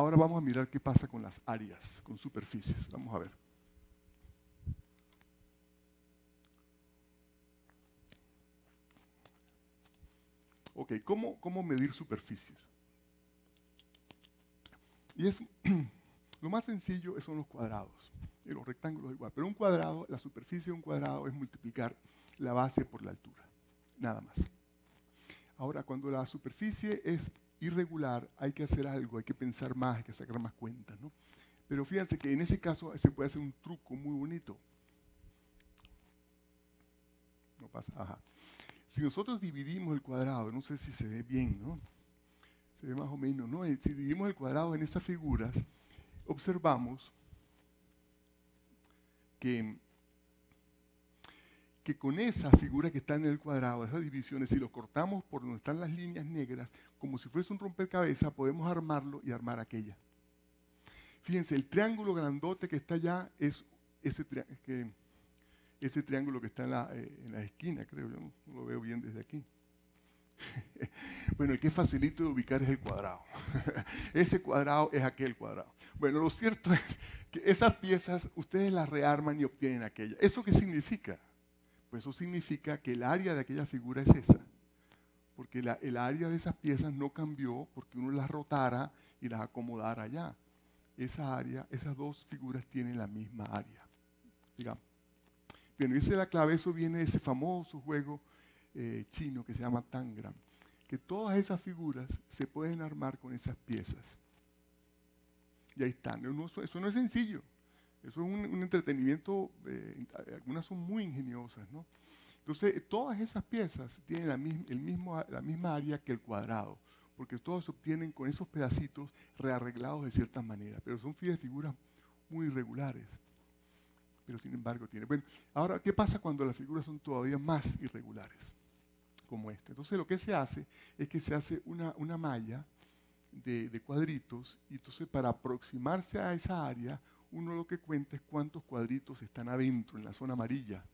Ahora vamos a mirar qué pasa con las áreas, con superficies. Vamos a ver. Ok, ¿cómo, cómo medir superficies? Y es lo más sencillo son los cuadrados. Y los rectángulos igual. Pero un cuadrado, la superficie de un cuadrado es multiplicar la base por la altura. Nada más. Ahora, cuando la superficie es irregular, hay que hacer algo, hay que pensar más, hay que sacar más cuentas. ¿no? Pero fíjense que en ese caso se puede hacer un truco muy bonito. No pasa, ajá. Si nosotros dividimos el cuadrado, no sé si se ve bien, ¿no? Se ve más o menos, ¿no? Eh, si dividimos el cuadrado en estas figuras, observamos que, que con esa figura que está en el cuadrado, esas divisiones, si lo cortamos por donde están las líneas negras, como si fuese un rompecabezas, podemos armarlo y armar aquella. Fíjense, el triángulo grandote que está allá es ese que ese triángulo que está en la, eh, en la esquina, creo, yo no, lo veo bien desde aquí. bueno, el que es facilito de ubicar es el cuadrado. ese cuadrado es aquel cuadrado. Bueno, lo cierto es que esas piezas ustedes las rearman y obtienen aquella. ¿Eso qué significa? Pues eso significa que el área de aquella figura es esa. Porque el área de esas piezas no cambió porque uno las rotara y las acomodara allá. Esa área, esas dos figuras tienen la misma área. Digamos. Bien, es la clave, eso viene de ese famoso juego eh, chino que se llama Tangram, que todas esas figuras se pueden armar con esas piezas. Y ahí están. eso no es sencillo. Eso es un, entretenimiento, eh, algunas son muy ingeniosas. Entonces, todas esas piezas tienen la, el mismo, la misma área que el cuadrado, porque todos se obtienen con esos pedacitos rearreglados de cierta manera, pero son figuras muy irregulares pero sin embargo tiene. Bueno, ahora, ¿qué pasa cuando las figuras son todavía más irregulares? Como esta. Entonces lo que se hace es que se hace una, una malla de, de, cuadritos y entonces para aproximarse a esa área, uno lo que cuenta es cuántos cuadritos están adentro, en la zona amarilla.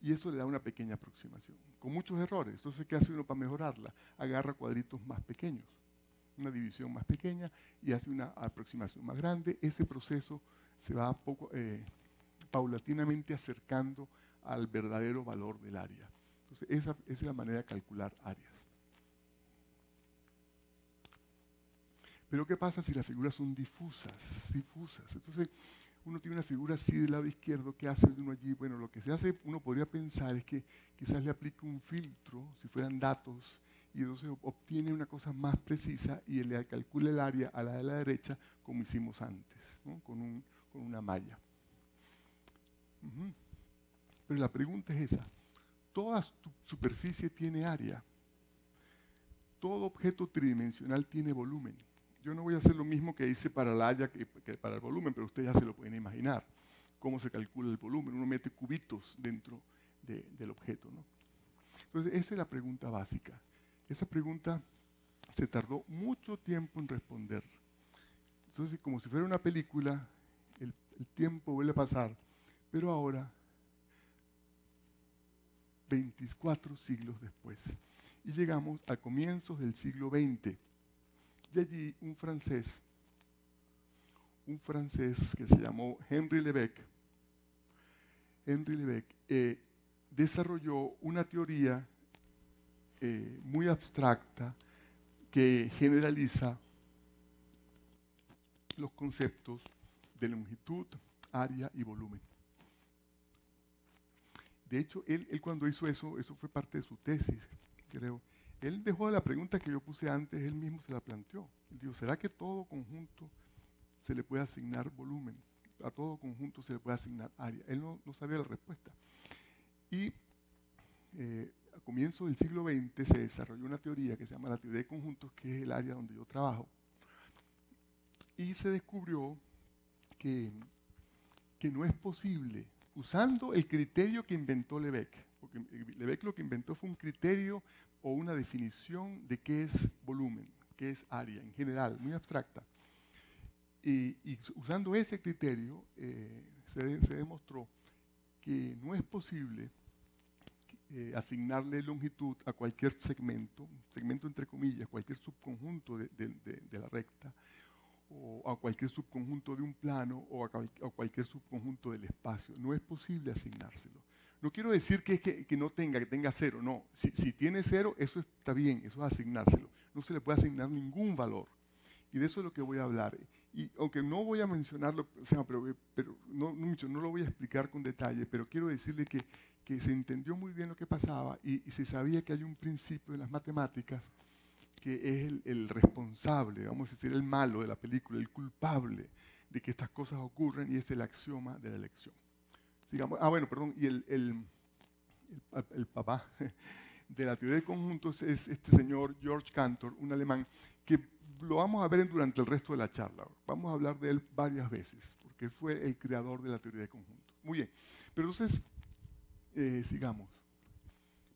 Y eso le da una pequeña aproximación, con muchos errores. Entonces, ¿qué hace uno para mejorarla? Agarra cuadritos más pequeños, una división más pequeña y hace una aproximación más grande. Ese proceso se va poco, eh, paulatinamente acercando al verdadero valor del área. Entonces, esa, es la manera de calcular áreas. Pero ¿qué pasa si las figuras son difusas? Difusas. Entonces, uno tiene una figura así del lado izquierdo, ¿qué hace uno allí? Bueno, lo que se hace, uno podría pensar es que quizás le aplique un filtro, si fueran datos, y entonces obtiene una cosa más precisa y le calcula el área a la de la derecha como hicimos antes, con, con una malla. Pero la pregunta es esa. Toda superficie tiene área. Todo objeto tridimensional tiene volumen. Yo no voy a hacer lo mismo que hice para el área que, para el volumen, pero ustedes ya se lo pueden imaginar. Cómo se calcula el volumen. Uno mete cubitos dentro del objeto. Entonces, esa es la pregunta básica. Esa pregunta se tardó mucho tiempo en responder. Entonces, como si fuera una película, el, el tiempo vuelve a pasar pero ahora, 24 siglos después, y llegamos a comienzos del siglo XX, y allí un francés, un francés que se llamó Henri Lebec, Henri Lebec eh, desarrolló una teoría eh, muy abstracta que generaliza los conceptos de longitud, área y volumen. De hecho, él, cuando hizo eso, eso fue parte de su tesis, creo. Él dejó la pregunta que yo puse antes, él mismo se la planteó. Él dijo, ¿será que todo conjunto se le puede asignar volumen? A todo conjunto se le puede asignar área. Él no, sabía la respuesta. Y eh, a comienzos del siglo XX se desarrolló una teoría que se llama la teoría de conjuntos, que es el área donde yo trabajo. Y se descubrió que, que no es posible usando el criterio que inventó Lebec. Porque Lebec lo que inventó fue un criterio o una definición de qué es volumen, qué es área en general, muy abstracta. Y, usando ese criterio eh, se, demostró que no es posible eh, asignarle longitud a cualquier segmento, segmento entre comillas, cualquier subconjunto de la recta, o a cualquier subconjunto de un plano o a, cualquier subconjunto del espacio. No es posible asignárselo. No quiero decir que, que, no tenga, que tenga cero, no. Si, si, tiene cero, eso está bien, eso es asignárselo. No se le puede asignar ningún valor. Y de eso es lo que voy a hablar. Y aunque no voy a mencionarlo, o sea, pero, pero no, mucho, no lo voy a explicar con detalle, pero quiero decirle que, que se entendió muy bien lo que pasaba y, y se sabía que hay un principio en las matemáticas que es el, responsable, vamos a decir, el malo de la película, el culpable de que estas cosas ocurran y es el axioma de la elección. Sigamos. Ah, bueno, perdón, y el, el, el, papá de la teoría de conjuntos es este señor George Cantor, un alemán, que lo vamos a ver durante el resto de la charla. Vamos a hablar de él varias veces, porque fue el creador de la teoría de conjuntos. Muy bien, pero entonces, eh, sigamos.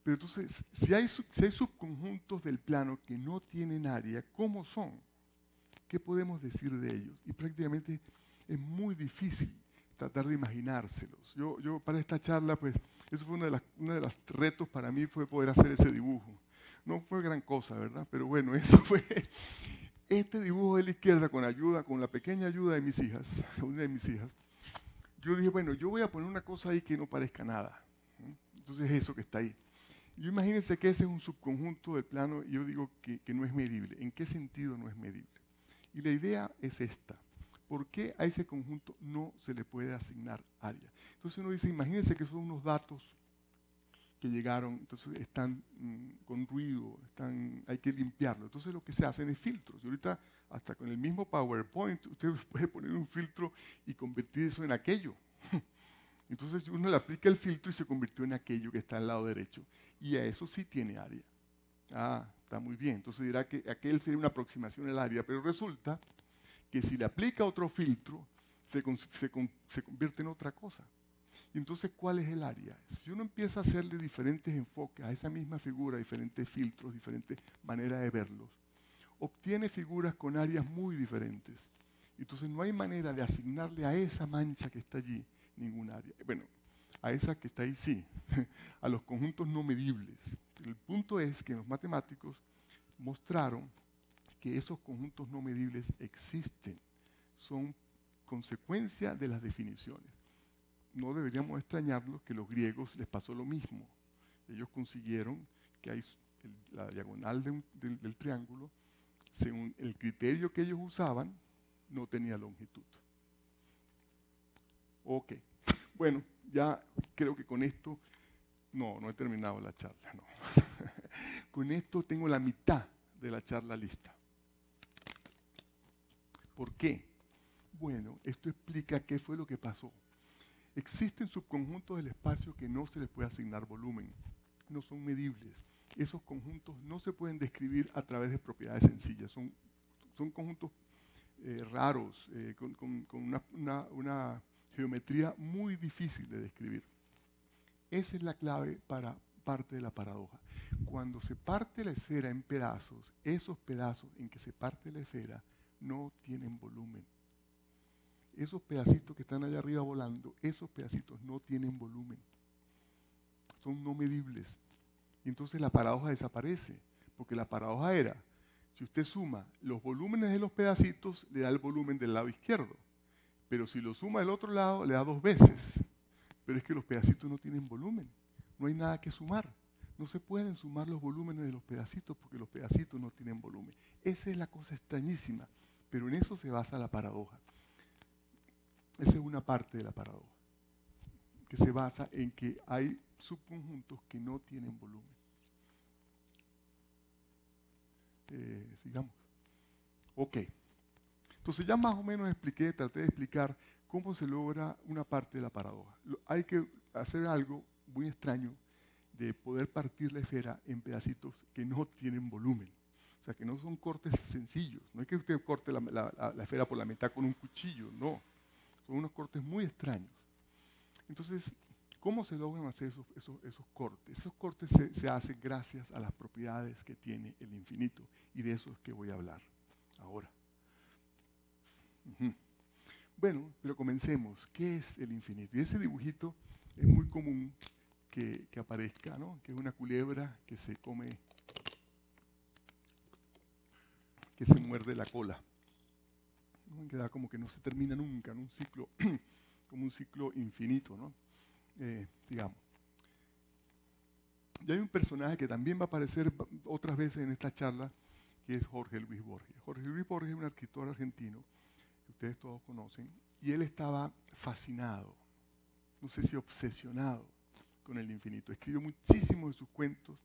Pero entonces, si hay, si hay subconjuntos del plano que no tienen área, ¿cómo son? ¿Qué podemos decir de ellos? Y prácticamente es muy difícil tratar de imaginárselos. Yo, yo para esta charla, pues, eso fue uno de, las, uno de los retos para mí, fue poder hacer ese dibujo. No fue gran cosa, ¿verdad? Pero bueno, eso fue este dibujo de la izquierda con ayuda, con la pequeña ayuda de mis hijas, una de mis hijas. Yo dije, bueno, yo voy a poner una cosa ahí que no parezca nada. Entonces eso que está ahí. Yo imagínense que ese es un subconjunto del plano y yo digo que, no es medible. ¿En qué sentido no es medible? Y la idea es esta. ¿Por qué a ese conjunto no se le puede asignar área? Entonces uno dice, imagínense que son unos datos que llegaron, entonces están mm, con ruido, están, hay que limpiarlo. Entonces lo que se hacen es filtros. Y ahorita, hasta con el mismo PowerPoint, usted puede poner un filtro y convertir eso en aquello. Entonces uno le aplica el filtro y se convirtió en aquello que está al lado derecho. Y a eso sí tiene área. Ah, está muy bien. Entonces dirá que aquel sería una aproximación al área, pero resulta que si le aplica otro filtro, se, se convierte en otra cosa. Y entonces, ¿cuál es el área? Si uno empieza a hacerle diferentes enfoques a esa misma figura, diferentes filtros, diferentes maneras de verlos, obtiene figuras con áreas muy diferentes. Entonces no hay manera de asignarle a esa mancha que está allí ningún área. Bueno, a esa que está ahí sí, a los conjuntos no medibles. El punto es que los matemáticos mostraron que esos conjuntos no medibles existen, son consecuencia de las definiciones. No deberíamos extrañarlos que los griegos les pasó lo mismo. Ellos consiguieron que la diagonal del triángulo, según el criterio que ellos usaban, no tenía longitud. Ok. Bueno, ya creo que con esto, no, no he terminado la charla, no. con esto tengo la mitad de la charla lista. ¿Por qué? Bueno, esto explica qué fue lo que pasó. Existen subconjuntos del espacio que no se les puede asignar volumen, no son medibles. Esos conjuntos no se pueden describir a través de propiedades sencillas, son, son conjuntos eh, raros, eh, con, una geometría muy difícil de describir. Esa es la clave para parte de la paradoja. Cuando se parte la esfera en pedazos, esos pedazos en que se parte la esfera no tienen volumen. Esos pedacitos que están allá arriba volando, esos pedacitos no tienen volumen. Son no medibles. Y entonces la paradoja desaparece, porque la paradoja era, si usted suma los volúmenes de los pedacitos, le da el volumen del lado izquierdo. Pero si lo suma del otro lado, le da dos veces. Pero es que los pedacitos no tienen volumen. No hay nada que sumar. No se pueden sumar los volúmenes de los pedacitos porque los pedacitos no tienen volumen. Esa es la cosa extrañísima. Pero en eso se basa la paradoja. Esa es una parte de la paradoja. Que se basa en que hay subconjuntos que no tienen volumen. Eh, sigamos. Ok. Entonces ya más o menos expliqué, traté de explicar cómo se logra una parte de la paradoja. Hay que hacer algo muy extraño de poder partir la esfera en pedacitos que no tienen volumen. O sea, que no son cortes sencillos. No es que usted corte la, esfera por la mitad con un cuchillo, no. Son unos cortes muy extraños. Entonces, ¿cómo se logran hacer esos, cortes? Esos cortes se, se, hacen gracias a las propiedades que tiene el infinito. Y de eso es que voy a hablar ahora. Bueno, pero comencemos. ¿Qué es el infinito? Y ese dibujito es muy común que, aparezca, ¿no? Que es una culebra que se come, que se muerde la cola. que da como que no se termina nunca, en un ciclo, como un ciclo infinito, ¿no? Eh, digamos. Y hay un personaje que también va a aparecer otras veces en esta charla, que es Jorge Luis Borges. Jorge Luis Borges es un escritor argentino, ustedes todos conocen, y él estaba fascinado, no sé si obsesionado con el infinito. Escribió muchísimos de sus cuentos.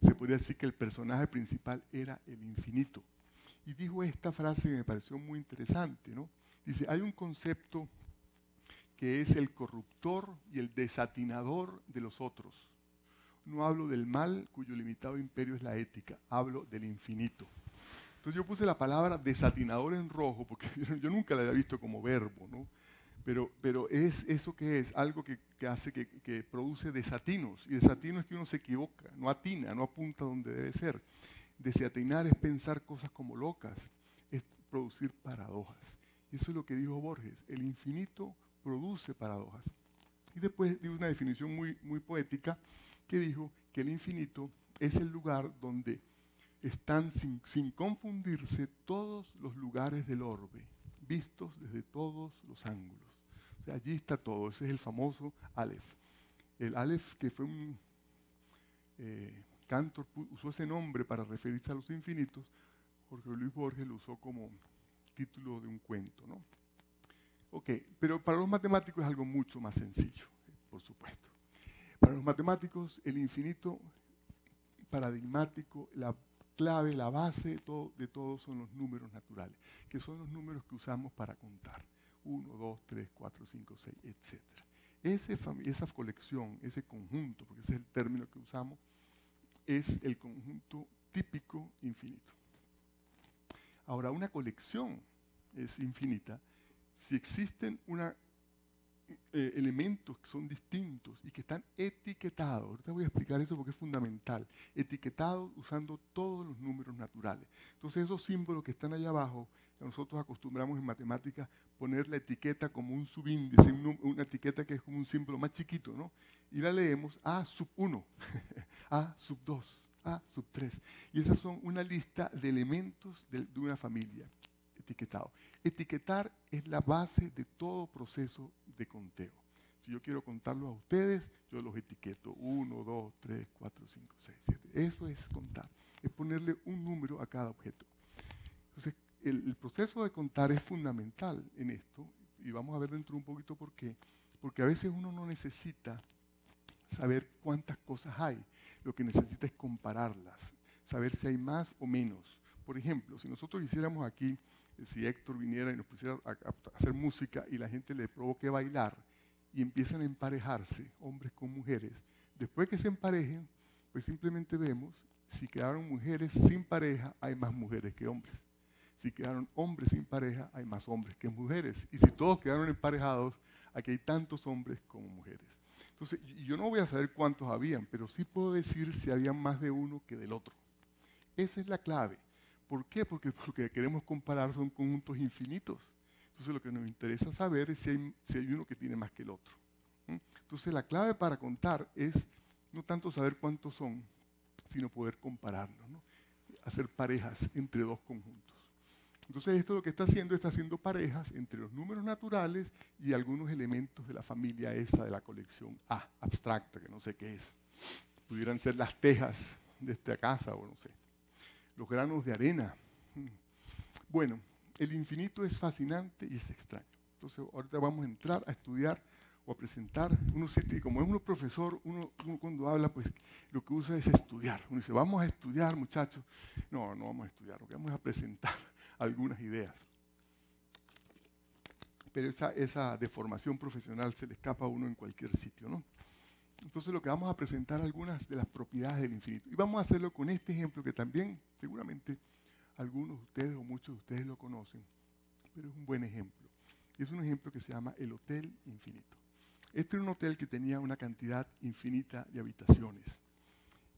Se podría decir que el personaje principal era el infinito. Y dijo esta frase que me pareció muy interesante, ¿no? Dice, hay un concepto que es el corruptor y el desatinador de los otros. No hablo del mal cuyo limitado imperio es la ética, hablo del infinito. Entonces yo puse la palabra desatinador en rojo porque yo, nunca la había visto como verbo, ¿no? Pero, pero es eso que es, algo que, hace que, que, produce desatinos. Y desatino es que uno se equivoca, no atina, no apunta donde debe ser. Desatinar es pensar cosas como locas, es producir paradojas. Y eso es lo que dijo Borges, el infinito produce paradojas. Y después dio una definición muy, muy poética que dijo que el infinito es el lugar donde están sin, sin, confundirse todos los lugares del orbe, vistos desde todos los ángulos. O sea, allí está todo, ese es el famoso Aleph. El Aleph que fue un eh, Cantor usó ese nombre para referirse a los infinitos, Jorge Luis Borges lo usó como título de un cuento. ¿no? Ok, pero para los matemáticos es algo mucho más sencillo, por supuesto. Para los matemáticos, el infinito paradigmático, la clave, la base de todo, de todo son los números naturales, que son los números que usamos para contar. 1, 2, 3, 4, 5, 6, etc. Ese, esa colección, ese conjunto, porque ese es el término que usamos, es el conjunto típico infinito. Ahora, una colección es infinita si existen una, eh, elementos que son distintos y que están etiquetados. Ahorita voy a explicar eso porque es fundamental. Etiquetados usando todos los números naturales. Entonces esos símbolos que están allá abajo, nosotros acostumbramos en matemáticas poner la etiqueta como un subíndice, una etiqueta que es como un símbolo más chiquito, ¿no? Y la leemos A sub 1, A sub 2, A sub 3. Y esas son una lista de elementos de, una familia etiquetado. Etiquetar es la base de todo proceso de conteo. Si yo quiero contarlo a ustedes, yo los etiqueto. 1, 2, 3, 4, 5, 6, 7. Eso es contar. Es ponerle un número a cada objeto. Entonces, el, proceso de contar es fundamental en esto. Y vamos a ver dentro un poquito por qué. Porque a veces uno no necesita saber cuántas cosas hay. Lo que necesita es compararlas, saber si hay más o menos. Por ejemplo, si nosotros hiciéramos aquí, si Héctor viniera y nos pusiera a, hacer música y la gente le provoque bailar y empiezan a emparejarse, hombres con mujeres, después que se emparejen, pues simplemente vemos, si quedaron mujeres sin pareja, hay más mujeres que hombres. Si quedaron hombres sin pareja, hay más hombres que mujeres. Y si todos quedaron emparejados, aquí hay tantos hombres como mujeres. Entonces, yo no voy a saber cuántos habían, pero sí puedo decir si había más de uno que del otro. Esa es la clave. ¿Por qué? Porque lo que queremos comparar son conjuntos infinitos. Entonces, lo que nos interesa saber es si hay, uno que tiene más que el otro. Entonces, la clave para contar es no tanto saber cuántos son, sino poder compararlos, hacer parejas entre dos conjuntos. Entonces esto lo que está haciendo, está haciendo parejas entre los números naturales y algunos elementos de la familia esa de la colección A, abstracta, que no sé qué es. Pudieran ser las tejas de esta casa o no sé. Los granos de arena. Bueno, el infinito es fascinante y es extraño. Entonces ahorita vamos a entrar a estudiar o a presentar. Uno como es uno profesor, uno, uno, cuando habla, pues lo que usa es estudiar. Uno dice, vamos a estudiar, muchachos. No, no vamos a estudiar, lo que vamos a presentar algunas ideas. Pero esa, esa deformación profesional se le escapa a uno en cualquier sitio, ¿no? Entonces lo que vamos a presentar algunas de las propiedades del infinito. Y vamos a hacerlo con este ejemplo que también seguramente algunos de ustedes o muchos de ustedes lo conocen, pero es un buen ejemplo. Es un ejemplo que se llama el Hotel Infinito. Este era un hotel que tenía una cantidad infinita de habitaciones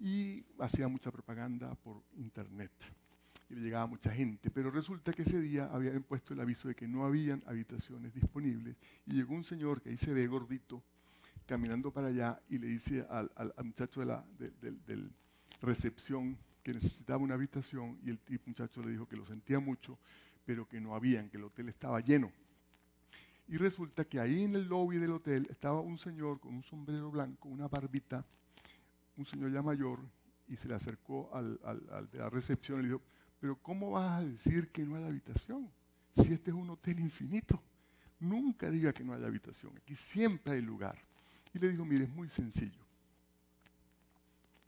y hacía mucha propaganda por internet y le llegaba mucha gente. Pero resulta que ese día habían puesto el aviso de que no habían habitaciones disponibles y llegó un señor que ahí se ve gordito caminando para allá y le dice al, muchacho de la recepción que necesitaba una habitación y el, muchacho le dijo que lo sentía mucho, pero que no habían, que el hotel estaba lleno. Y resulta que ahí en el lobby del hotel estaba un señor con un sombrero blanco, una barbita, un señor ya mayor, y se le acercó al, al de la recepción y le dijo, pero ¿cómo vas a decir que no hay habitación? Si este es un hotel infinito. Nunca diga que no hay habitación. Aquí siempre hay lugar. Y le digo, mire, es muy sencillo.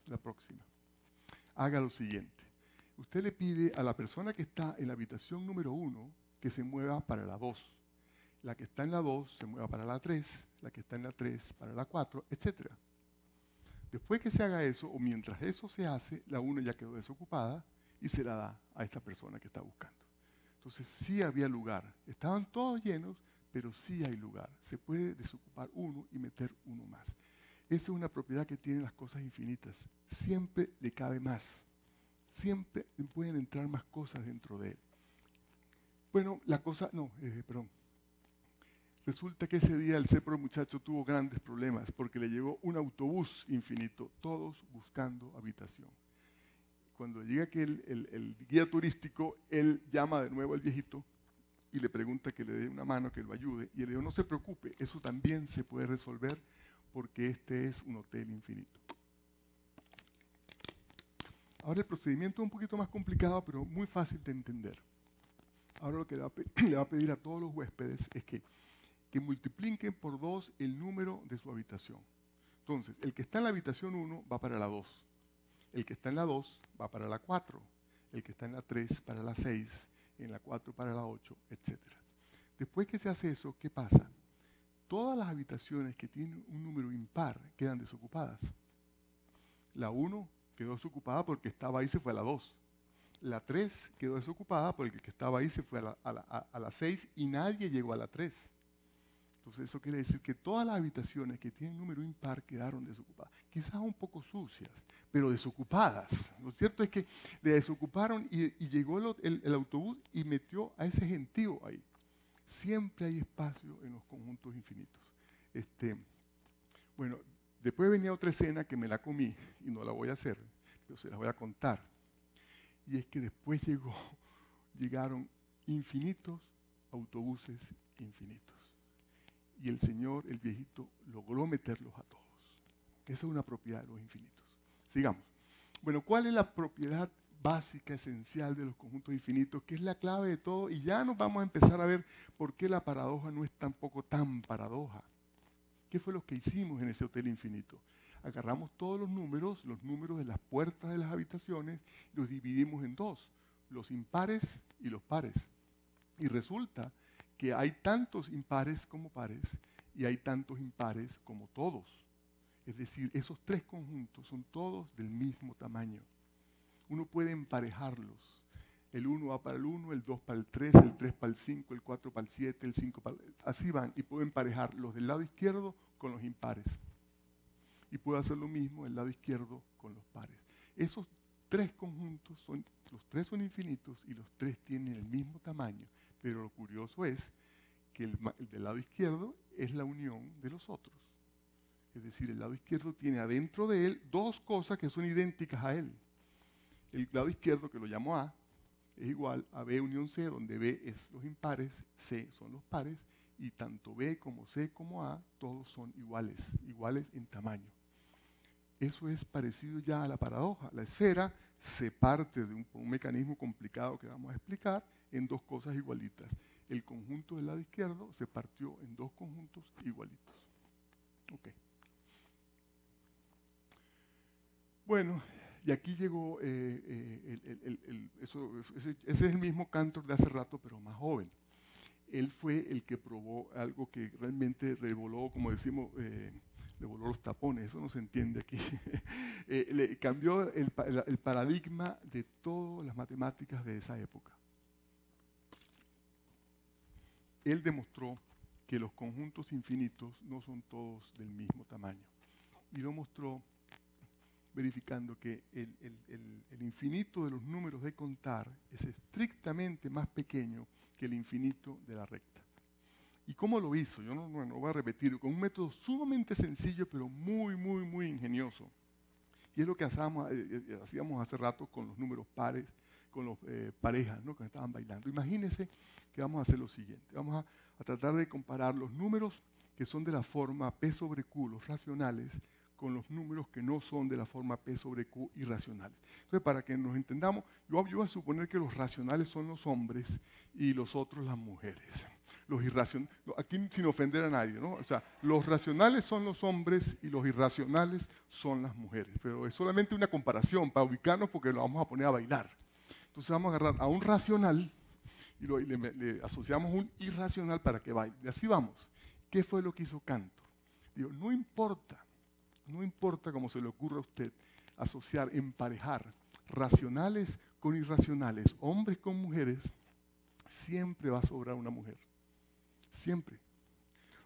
La próxima. Haga lo siguiente. Usted le pide a la persona que está en la habitación número uno que se mueva para la dos. La que está en la dos se mueva para la tres. La que está en la tres para la cuatro, etc. Después que se haga eso, o mientras eso se hace, la una ya quedó desocupada y se la da a esta persona que está buscando. Entonces sí había lugar. Estaban todos llenos, pero sí hay lugar. Se puede desocupar uno y meter uno más. Esa es una propiedad que tienen las cosas infinitas. Siempre le cabe más. Siempre pueden entrar más cosas dentro de él. Bueno, la cosa, no, eh, perdón. Resulta que ese día el cepro muchacho tuvo grandes problemas porque le llegó un autobús infinito, todos buscando habitación cuando llega que el, guía turístico, él llama de nuevo al viejito y le pregunta que le dé una mano, que lo ayude. Y le dijo, no se preocupe, eso también se puede resolver porque este es un hotel infinito. Ahora el procedimiento es un poquito más complicado, pero muy fácil de entender. Ahora lo que le va, a pedir a todos los huéspedes es que, que multipliquen por dos el número de su habitación. Entonces, el que está en la habitación 1 va para la 2. El que está en la 2 va para la 4, el que está en la 3 para la 6, en la 4 para la 8, etc. Después que se hace eso, ¿qué pasa? Todas las habitaciones que tienen un número impar quedan desocupadas. La 1 quedó desocupada porque estaba ahí se fue a la 2. La 3 quedó desocupada porque el que estaba ahí se fue a la, a la 6 y nadie llegó a la 3. Entonces eso quiere decir que todas las habitaciones que tienen número impar quedaron desocupadas. Quizás un poco sucias, pero desocupadas. Lo cierto es que le desocuparon y, llegó el, autobús y metió a ese gentío ahí. Siempre hay espacio en los conjuntos infinitos. Este, bueno, después venía otra escena que me la comí y no la voy a hacer, pero se la voy a contar. Y es que después llegó, llegaron infinitos autobuses infinitos y el Señor, el viejito, logró meterlos a todos. Esa es una propiedad de los infinitos. Sigamos. Bueno, ¿cuál es la propiedad básica, esencial de los conjuntos infinitos? Que es la clave de todo. Y ya nos vamos a empezar a ver por qué la paradoja no es tampoco tan paradoja. ¿Qué fue lo que hicimos en ese hotel infinito? Agarramos todos los números, los números de las puertas de las habitaciones, los dividimos en dos, los impares y los pares. Y resulta que hay tantos impares como pares y hay tantos impares como todos. Es decir, esos tres conjuntos son todos del mismo tamaño. Uno puede emparejarlos. El 1 va para el 1, el 2 para el 3, el 3 para el 5, el 4 para el 7, el 5 para el... Así van y puedo emparejar los del lado izquierdo con los impares. Y puedo hacer lo mismo del lado izquierdo con los pares. Esos tres conjuntos son, los tres son infinitos y los tres tienen el mismo tamaño. Pero lo curioso es que el, del lado izquierdo es la unión de los otros. Es decir, el lado izquierdo tiene adentro de él dos cosas que son idénticas a él. El lado izquierdo, que lo llamo A, es igual a B unión C, donde B es los impares, C son los pares, y tanto B como C como A, todos son iguales, iguales en tamaño. Eso es parecido ya a la paradoja. La esfera se parte de un, mecanismo complicado que vamos a explicar en dos cosas igualitas. El conjunto del lado izquierdo se partió en dos conjuntos igualitos. Bueno, y aquí llegó, eh, eh, el, eso, ese, es el mismo Cantor de hace rato, pero más joven. Él fue el que probó algo que realmente revoló, como decimos, eh, revoló los tapones, eso no se entiende aquí. le cambió el paradigma de todas las matemáticas de esa época él demostró que los conjuntos infinitos no son todos del mismo tamaño. Y lo mostró verificando que el, infinito de los números de contar es estrictamente más pequeño que el infinito de la recta. ¿Y cómo lo hizo? Yo no, no, voy a repetir, con un método sumamente sencillo, pero muy, muy, muy ingenioso. Y es lo que hacíamos, eh, eh, hacíamos hace rato con los números pares, con las eh, parejas ¿no? que estaban bailando. Imagínense que vamos a hacer lo siguiente. Vamos a, tratar de comparar los números que son de la forma P sobre Q, los racionales, con los números que no son de la forma P sobre Q irracionales. Entonces, para que nos entendamos, yo voy a suponer que los racionales son los hombres y los otros las mujeres los irracionales, aquí sin ofender a nadie, ¿no? O sea, los racionales son los hombres y los irracionales son las mujeres. Pero es solamente una comparación para ubicarnos porque lo vamos a poner a bailar. Entonces vamos a agarrar a un racional y, le, asociamos un irracional para que baile. Y así vamos. ¿Qué fue lo que hizo Cantor? Digo, no importa, no importa cómo se le ocurra a usted asociar, emparejar racionales con irracionales, hombres con mujeres, siempre va a sobrar una mujer. Siempre.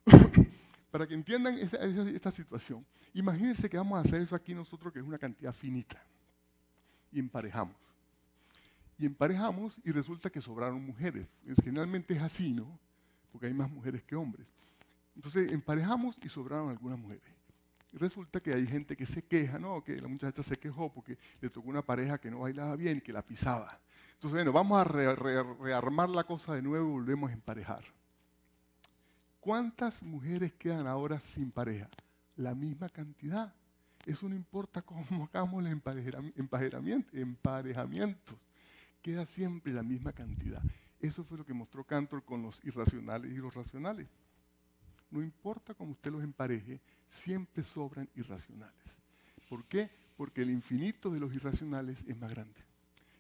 Para que entiendan esta situación, imagínense que vamos a hacer eso aquí nosotros, que es una cantidad finita, y emparejamos. Y emparejamos y resulta que sobraron mujeres. Generalmente es así, ¿no? Porque hay más mujeres que hombres. Entonces emparejamos y sobraron algunas mujeres. Resulta que hay gente que se queja, ¿no? Que la muchacha se quejó porque le tocó una pareja que no bailaba bien y que la pisaba. Entonces, bueno, vamos a rearmar la cosa de nuevo y volvemos a emparejar. ¿Cuántas mujeres quedan ahora sin pareja? La misma cantidad. Eso no importa cómo hagamos el emparejamientos. Queda siempre la misma cantidad. Eso fue lo que mostró Cantor con los irracionales y los racionales. No importa cómo usted los empareje, siempre sobran irracionales. ¿Por qué? Porque el infinito de los irracionales es más grande.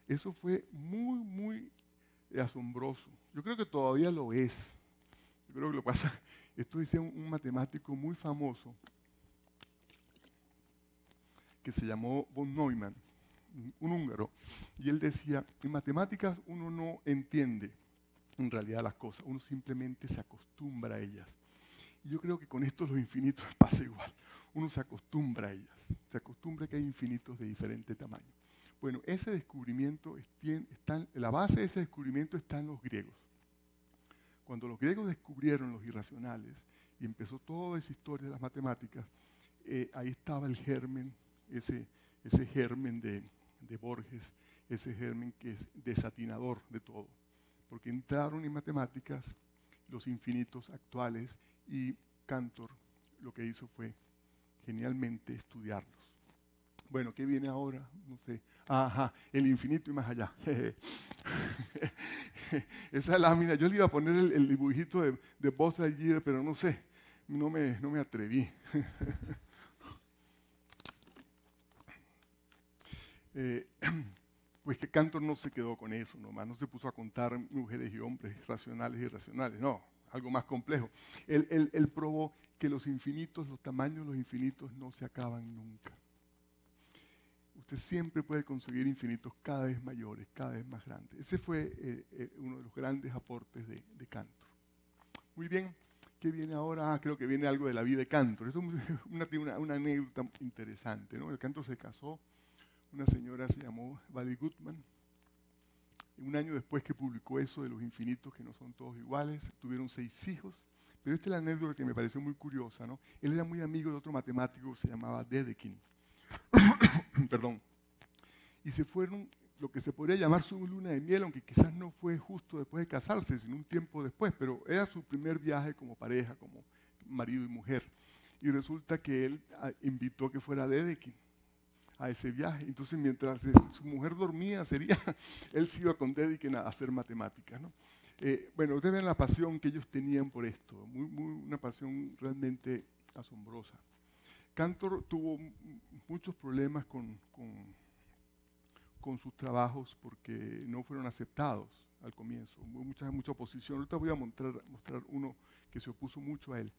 Eso fue muy, muy asombroso. Yo creo que todavía lo es creo que lo pasa, esto dice un, matemático muy famoso que se llamó von Neumann, un húngaro, y él decía, en matemáticas uno no entiende en realidad las cosas, uno simplemente se acostumbra a ellas. Y yo creo que con esto los infinitos pasa igual, uno se acostumbra a ellas, se acostumbra a que hay infinitos de diferente tamaño. Bueno, ese descubrimiento, está, la base de ese descubrimiento está en los griegos. Cuando los griegos descubrieron los irracionales y empezó toda esa historia de las matemáticas, eh, ahí estaba el germen, ese, ese germen de, de Borges, ese germen que es desatinador de todo. Porque entraron en matemáticas los infinitos actuales y Cantor lo que hizo fue genialmente estudiarlos. Bueno, ¿qué viene ahora? No sé. Ajá, el infinito y más allá. Esa lámina, yo le iba a poner el, dibujito de, de Buzz pero no sé, no me, no me atreví. Eh, pues que Cantor no se quedó con eso nomás, no se puso a contar mujeres y hombres racionales y irracionales, no, algo más complejo. Él, él probó que los infinitos, los tamaños de los infinitos no se acaban nunca usted siempre puede conseguir infinitos cada vez mayores, cada vez más grandes. Ese fue eh, eh, uno de los grandes aportes de, Cantor. Muy bien, ¿qué viene ahora? Ah, creo que viene algo de la vida de Cantor. Es una, anécdota interesante. ¿no? El Cantor se casó, una señora se llamó Valerie. Y un año después que publicó eso de los infinitos que no son todos iguales, tuvieron seis hijos. Pero esta es la anécdota que me pareció muy curiosa. ¿no? Él era muy amigo de otro matemático que se llamaba Dedekind. Perdón. Y se fueron lo que se podría llamar su luna de miel, aunque quizás no fue justo después de casarse, sino un tiempo después, pero era su primer viaje como pareja, como marido y mujer. Y resulta que él ah, invitó a que fuera Dedekin a ese viaje. Entonces, mientras su mujer dormía, sería, él se iba con Dedekin a hacer matemáticas. ¿no? Eh, bueno, ustedes ven la pasión que ellos tenían por esto, muy, una pasión realmente asombrosa. Cantor tuvo muchos problemas con, sus trabajos porque no fueron aceptados al comienzo. Mucha, mucha oposición. Ahorita voy a mostrar, mostrar uno que se opuso mucho a él.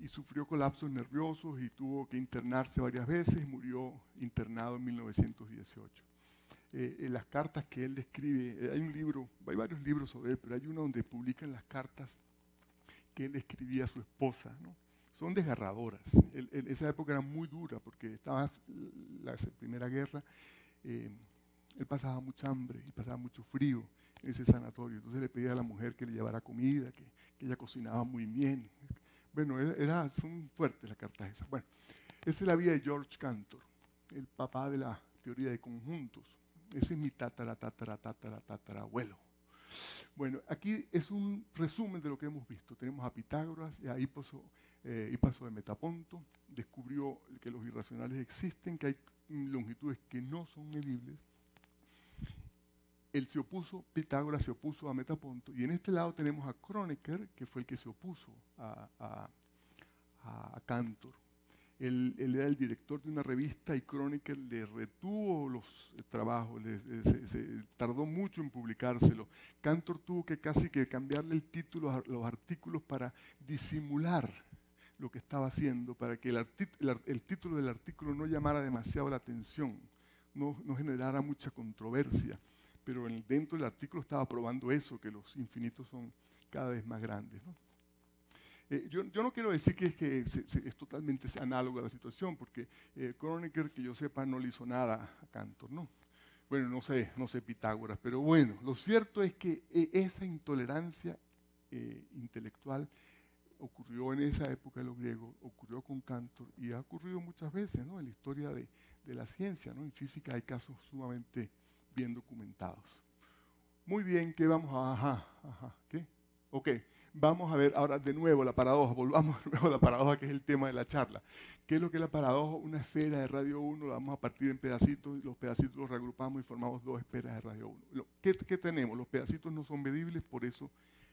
Y sufrió colapsos nerviosos y tuvo que internarse varias veces. Murió internado en 1918. Eh, en las cartas que él escribe, eh, hay un libro, hay varios libros sobre él, pero hay uno donde publican las cartas que él escribía a su esposa. Son desgarradoras. esa época era muy dura porque estaba la Primera Guerra, eh, él pasaba mucha hambre y pasaba mucho frío en ese sanatorio. Entonces le pedía a la mujer que le llevara comida, que, ella cocinaba muy bien. Bueno, era, son fuertes las cartas esas. Bueno, esa es la vida de George Cantor, el papá de la teoría de conjuntos. Ese es mi tatara, tatara, tatara, tatara abuelo. Bueno, aquí es un resumen de lo que hemos visto. Tenemos a Pitágoras y a Hipaso, eh, de Metaponto. Descubrió que los irracionales existen, que hay longitudes que no son medibles. Él se opuso, Pitágoras se opuso a Metaponto. Y en este lado tenemos a Kronecker, que fue el que se opuso a, a, a Cantor. Él, era el director de una revista y Crónica le retuvo los trabajos, se, tardó mucho en publicárselo. Cantor tuvo que casi que cambiarle el título a los artículos para disimular lo que estaba haciendo, para que el, título del artículo no llamara demasiado la atención, no, generara mucha controversia. Pero dentro del artículo estaba probando eso, que los infinitos son cada vez más grandes. Eh, yo, no quiero decir que, es, que es totalmente análogo a la situación, porque eh, Kronecker, que yo sepa, no le hizo nada a Cantor, ¿no? Bueno, no sé, no sé Pitágoras, pero bueno, lo cierto es que eh, esa intolerancia eh, intelectual ocurrió en esa época de los griegos, ocurrió con Cantor y ha ocurrido muchas veces en la historia de, de, la ciencia. ¿no? En física hay casos sumamente bien documentados. Muy bien, ¿qué vamos a...? Ajá, ajá, ¿qué? Ok, Vamos a ver ahora de nuevo la paradoja, volvamos de nuevo a la paradoja que es el tema de la charla. ¿Qué es lo que es la paradoja? Una esfera de radio 1, la vamos a partir en pedacitos, y los pedacitos los reagrupamos y formamos dos esferas de radio 1. ¿Qué, ¿Qué tenemos? Los pedacitos no son medibles, por eso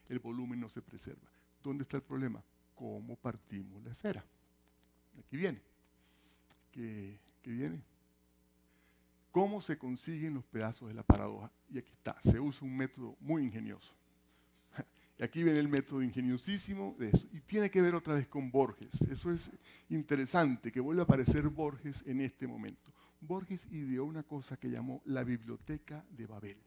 el volumen no se preserva. ¿Dónde está el problema? ¿Cómo partimos la esfera? Aquí viene. ¿Qué, viene? ¿Cómo se consiguen los pedazos de la paradoja? Y aquí está, se usa un método muy ingenioso. Y aquí viene el método ingeniosísimo de eso. Y tiene que ver otra vez con Borges. Eso es interesante, que vuelva a aparecer Borges en este momento. Borges ideó una cosa que llamó la biblioteca de Babel.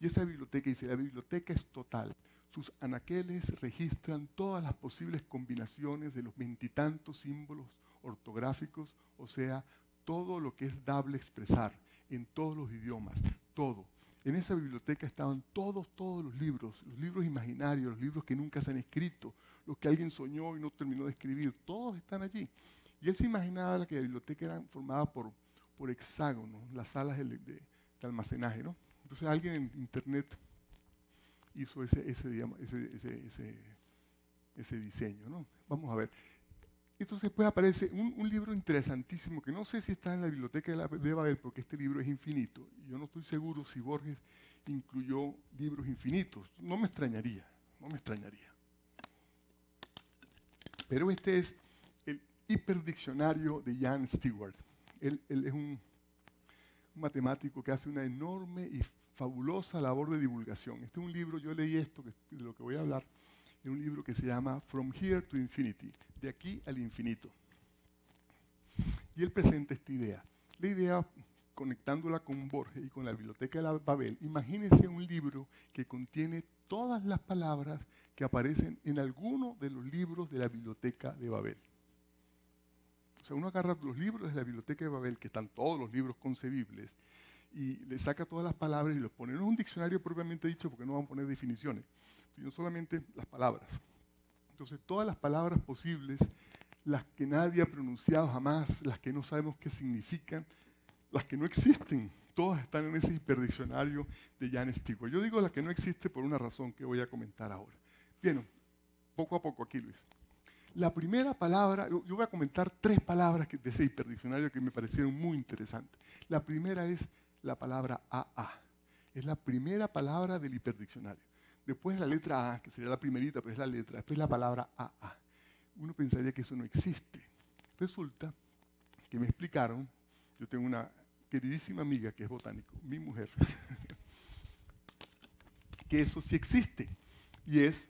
Y esa biblioteca dice, la biblioteca es total. Sus anaqueles registran todas las posibles combinaciones de los veintitantos símbolos ortográficos, o sea, todo lo que es dable expresar en todos los idiomas, todo en esa biblioteca estaban todos, todos los libros, los libros imaginarios, los libros que nunca se han escrito, los que alguien soñó y no terminó de escribir, todos están allí. Y él se imaginaba que la biblioteca era formada por, por hexágonos, las salas de, almacenaje, ¿no? Entonces alguien en internet hizo ese, ese, ese, ese diseño, ¿no? Vamos a ver. Entonces después aparece un, libro interesantísimo que no sé si está en la biblioteca de, Babel porque este libro es infinito. Yo no estoy seguro si Borges incluyó libros infinitos. No me extrañaría, no me extrañaría. Pero este es el hiperdiccionario de Jan Stewart. Él, es un, matemático que hace una enorme y fabulosa labor de divulgación. Este es un libro, yo leí esto, de lo que voy a hablar, en un libro que se llama From Here to Infinity, de aquí al infinito. Y él presenta esta idea. La idea, conectándola con Borges y con la biblioteca de Babel, imagínense un libro que contiene todas las palabras que aparecen en alguno de los libros de la biblioteca de Babel. O sea, uno agarra los libros de la biblioteca de Babel, que están todos los libros concebibles, y le saca todas las palabras y los pone. No es un diccionario propiamente dicho, porque no van a poner definiciones, sino solamente las palabras. Entonces, todas las palabras posibles, las que nadie ha pronunciado jamás, las que no sabemos qué significan, las que no existen, todas están en ese hiperdiccionario de Jan Stewart. Yo digo las que no existe por una razón que voy a comentar ahora. Bien, poco a poco aquí, Luis. La primera palabra, yo voy a comentar tres palabras de ese hiperdiccionario que me parecieron muy interesantes. La primera es la palabra AA. Es la primera palabra del hiperdiccionario. Después la letra A, que sería la primerita, pero es la letra. Después la palabra AA. Uno pensaría que eso no existe. Resulta que me explicaron, yo tengo una queridísima amiga que es botánico, mi mujer, que eso sí existe. Y es,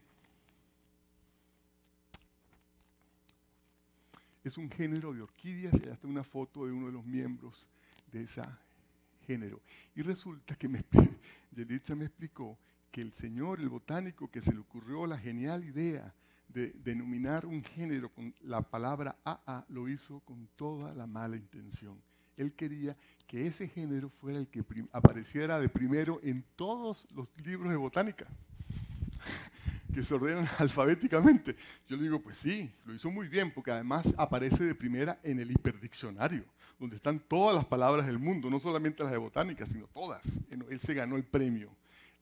es un género de orquídeas, y hasta una foto de uno de los miembros de esa Y resulta que me, me explicó que el señor, el botánico, que se le ocurrió la genial idea de denominar un género con la palabra AA, lo hizo con toda la mala intención. Él quería que ese género fuera el que apareciera de primero en todos los libros de botánica. Que se ordenan alfabéticamente. Yo le digo, pues sí, lo hizo muy bien, porque además aparece de primera en el hiperdiccionario, donde están todas las palabras del mundo, no solamente las de botánica, sino todas. Él se ganó el premio.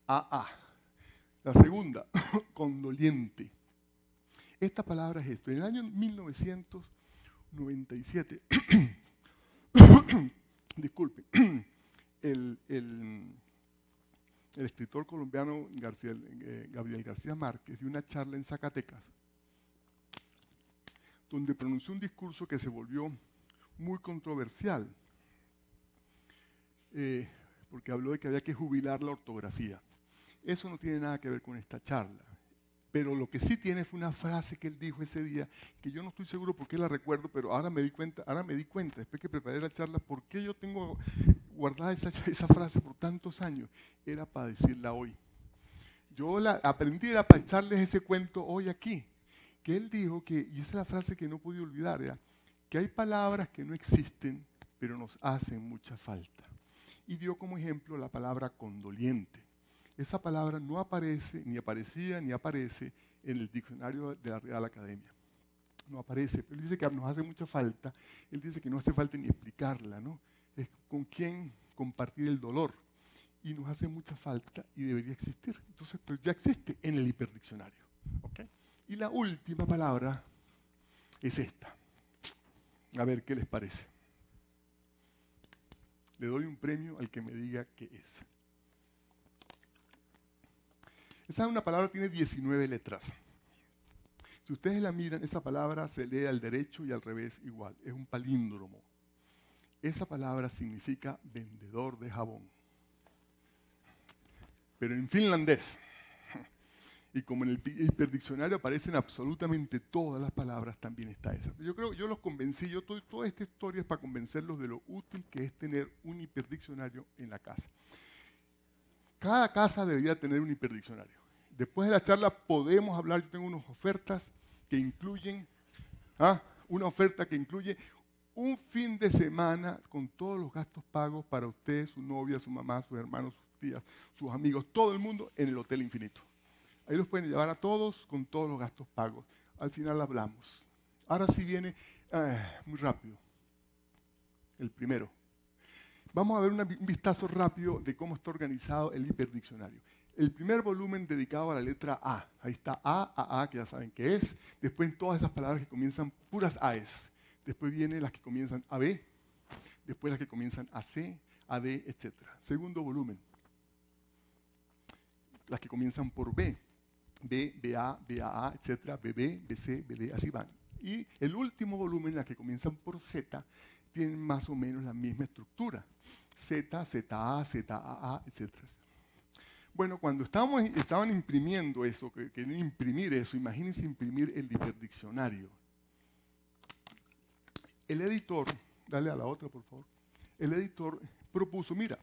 AA. La segunda, condoliente. Esta palabra es esto. En el año 1997, disculpe, el, el el escritor colombiano eh, Gabriel García Márquez dio una charla en Zacatecas, donde pronunció un discurso que se volvió muy controversial, eh, porque habló de que había que jubilar la ortografía. Eso no tiene nada que ver con esta charla. Pero lo que sí tiene fue una frase que él dijo ese día, que yo no estoy seguro por qué la recuerdo, pero ahora me di cuenta, ahora me di cuenta, después que preparé la charla, por qué yo tengo guardada esa, frase por tantos años. Era para decirla hoy. Yo la aprendí, era para echarles ese cuento hoy aquí. Que él dijo que, y esa es la frase que no pude olvidar, era que hay palabras que no existen, pero nos hacen mucha falta. Y dio como ejemplo la palabra condoliente esa palabra no aparece, ni aparecía, ni aparece en el diccionario de la Real Academia. No aparece, pero él dice que nos hace mucha falta. Él dice que no hace falta ni explicarla, ¿no? Es con quién compartir el dolor. Y nos hace mucha falta y debería existir. Entonces, pues ya existe en el hiperdiccionario. Y la última palabra es esta. A ver qué les parece. Le doy un premio al que me diga qué es. Esa una palabra tiene 19 letras. Si ustedes la miran, esa palabra se lee al derecho y al revés igual. Es un palíndromo. Esa palabra significa vendedor de jabón. Pero en finlandés. Y como en el hiperdiccionario aparecen absolutamente todas las palabras, también está esa. Yo creo, yo los convencí, yo toda esta historia es para convencerlos de lo útil que es tener un hiperdiccionario en la casa. Cada casa debería tener un hiperdiccionario. Después de la charla podemos hablar, yo tengo unas ofertas que incluyen, ¿ah? una oferta que incluye un fin de semana con todos los gastos pagos para usted, su novia, su mamá, sus hermanos, sus tías, sus amigos, todo el mundo en el Hotel Infinito. Ahí los pueden llevar a todos con todos los gastos pagos. Al final hablamos. Ahora sí viene eh, muy rápido. El primero. Vamos a ver un vistazo rápido de cómo está organizado el hiperdiccionario. El primer volumen dedicado a la letra A. Ahí está A, A, A, que ya saben qué es. Después todas esas palabras que comienzan puras AES. Después vienen las que comienzan a B. Después las que comienzan a C, a D, etc. Segundo volumen. Las que comienzan por B. B, BA, BAA, etc. BB, BC, BD, así van. Y el último volumen, las que comienzan por Z, tienen más o menos la misma estructura. Z, ZA, ZAA, etc. Bueno, cuando estaban imprimiendo eso, que querían imprimir eso, imagínense imprimir el hiperdiccionario. El editor, dale a la otra por favor, el editor propuso, mira,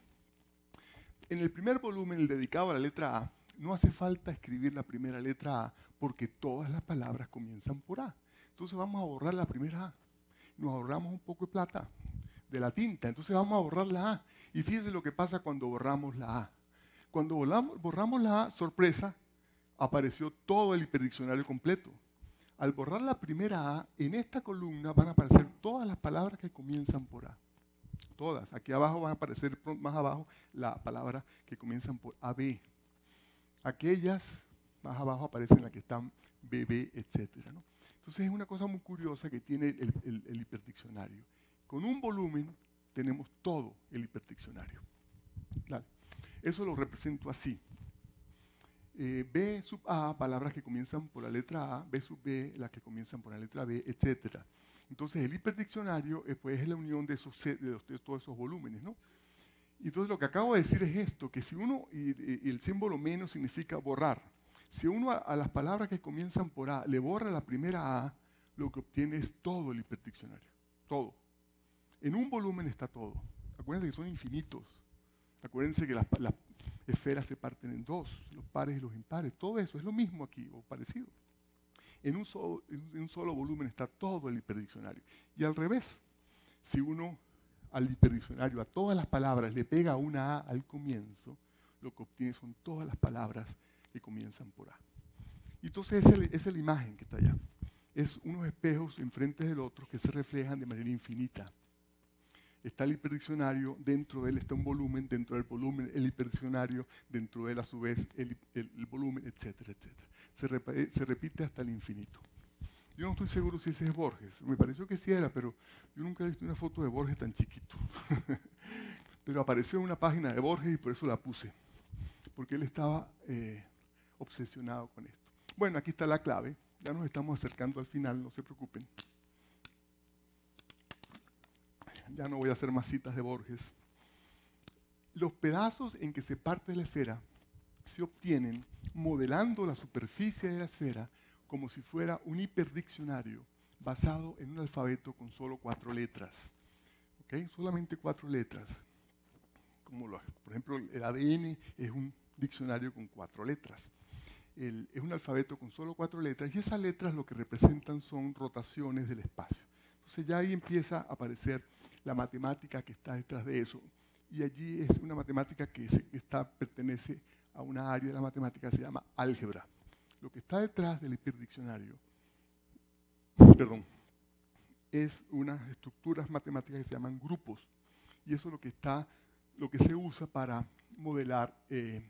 en el primer volumen, el dedicado a la letra A, no hace falta escribir la primera letra A porque todas las palabras comienzan por A. Entonces vamos a borrar la primera A nos ahorramos un poco de plata de la tinta. Entonces vamos a borrar la A. Y fíjense lo que pasa cuando borramos la A. Cuando borramos, la A, sorpresa, apareció todo el hiperdiccionario completo. Al borrar la primera A, en esta columna van a aparecer todas las palabras que comienzan por A. Todas. Aquí abajo van a aparecer más abajo la palabra que comienzan por AB. Aquellas más abajo aparecen las que están BB, etc. Entonces es una cosa muy curiosa que tiene el, hiperdiccionario. Con un volumen tenemos todo el hiperdiccionario. Eso lo represento así. Eh, B sub A, palabras que comienzan por la letra A, B sub B, las que comienzan por la letra B, etc. Entonces el hiperdiccionario eh, pues, es la unión de, de, todos esos volúmenes. ¿no? Entonces lo que acabo de decir es esto, que si uno, y el símbolo menos significa borrar, si uno a, las palabras que comienzan por A le borra la primera A, lo que obtiene es todo el hiperdiccionario. Todo. En un volumen está todo. Acuérdense que son infinitos. Acuérdense que las, esferas se parten en dos, los pares y los impares. Todo eso es lo mismo aquí, o parecido. En un, solo, volumen está todo el hiperdiccionario. Y al revés, si uno al hiperdiccionario, a todas las palabras, le pega una A al comienzo, lo que obtiene son todas las palabras que comienzan por A. Y entonces esa es la imagen que está allá. Es unos espejos enfrente del otro que se reflejan de manera infinita. Está el hiperdiccionario, dentro de él está un volumen, dentro del volumen el hiperdiccionario, dentro de él a su vez el, volumen, etcétera, etcétera. Se, se repite hasta el infinito. Yo no estoy seguro si ese es Borges. Me pareció que sí era, pero yo nunca he visto una foto de Borges tan chiquito. pero apareció en una página de Borges y por eso la puse. Porque él estaba eh, obsesionado con esto. Bueno, aquí está la clave. Ya nos estamos acercando al final, no se preocupen. Ya no voy a hacer más citas de Borges. Los pedazos en que se parte la esfera se obtienen modelando la superficie de la esfera como si fuera un hiperdiccionario basado en un alfabeto con solo cuatro letras. ¿Okay? Solamente cuatro letras. Como por ejemplo, el ADN es un diccionario con cuatro letras. es un alfabeto con solo cuatro letras y esas letras lo que representan son rotaciones del espacio. Entonces ya ahí empieza a aparecer la matemática que está detrás de eso. Y allí es una matemática que está, pertenece a una área de la matemática que se llama álgebra lo que está detrás del hiperdiccionario, perdón, es unas estructuras matemáticas que se llaman grupos. Y eso es lo que, está, lo que se usa para modelar eh,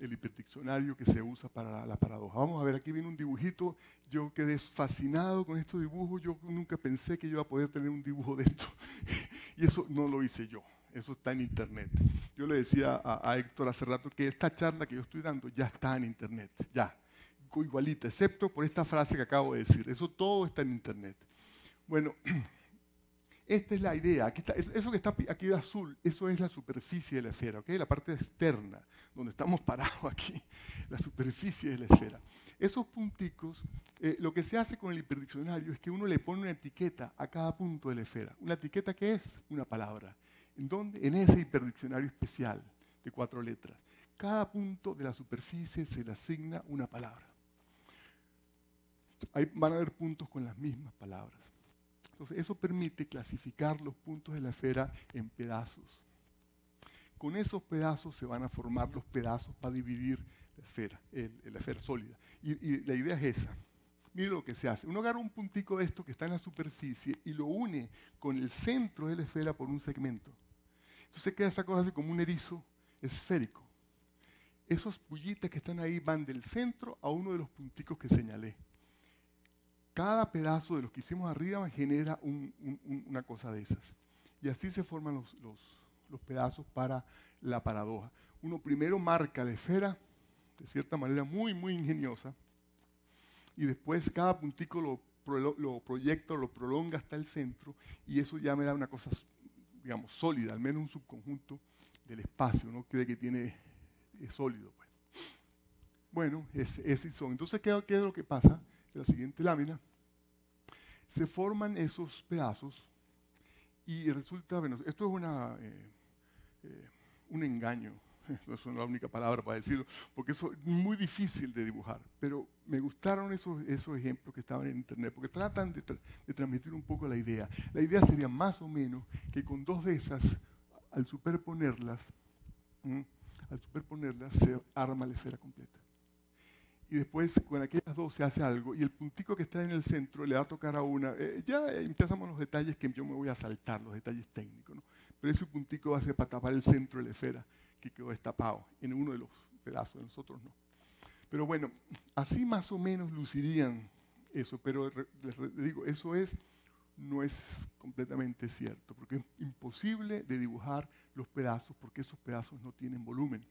el hiperdiccionario que se usa para la, paradoja. Vamos a ver, aquí viene un dibujito. Yo quedé fascinado con estos dibujos. Yo nunca pensé que yo iba a poder tener un dibujo de esto. y eso no lo hice yo. Eso está en internet. Yo le decía a, a Héctor hace rato que esta charla que yo estoy dando ya está en internet. Ya igualita, excepto por esta frase que acabo de decir. Eso todo está en Internet. Bueno, esta es la idea. eso que está aquí de azul, eso es la superficie de la esfera, la parte externa, donde estamos parados aquí, la superficie de la esfera. Esos punticos, eh, lo que se hace con el hiperdiccionario es que uno le pone una etiqueta a cada punto de la esfera. ¿Una etiqueta que es? Una palabra. ¿En dónde? En ese hiperdiccionario especial de cuatro letras. Cada punto de la superficie se le asigna una palabra van a haber puntos con las mismas palabras. Entonces, eso permite clasificar los puntos de la esfera en pedazos. Con esos pedazos se van a formar los pedazos para dividir la esfera, la esfera sólida. Y, la idea es esa. Mire lo que se hace. Uno agarra un puntico de esto que está en la superficie y lo une con el centro de la esfera por un segmento. Entonces queda esa cosa así como un erizo esférico. Esos pullitas que están ahí van del centro a uno de los punticos que señalé cada pedazo de los que hicimos arriba genera una cosa de esas. Y así se forman los, pedazos para la paradoja. Uno primero marca la esfera, de cierta manera muy, muy ingeniosa, y después cada puntico lo, lo proyecta, lo prolonga hasta el centro, y eso ya me da una cosa, digamos, sólida, al menos un subconjunto del espacio, no cree que tiene, es sólido. Pues. Bueno, ese, son. Entonces, ¿qué, ¿qué es lo que pasa? La siguiente lámina, se forman esos pedazos y resulta, bueno, esto es una, eh, eh, un engaño, no es la única palabra para decirlo, porque eso es muy difícil de dibujar, pero me gustaron esos, esos ejemplos que estaban en internet, porque tratan de, transmitir un poco la idea. La idea sería más o menos que con dos de esas, al superponerlas, al superponerlas se arma la esfera completa y después con aquellas dos se hace algo y el puntico que está en el centro le va a tocar a una. Eh, ya empezamos los detalles que yo me voy a saltar, los detalles técnicos, pero ese puntico va a ser para tapar el centro de la esfera que quedó destapado en uno de los pedazos, de nosotros no. Pero bueno, así más o menos lucirían eso, pero les digo, eso es, no es completamente cierto, porque es imposible de dibujar los pedazos porque esos pedazos no tienen volumen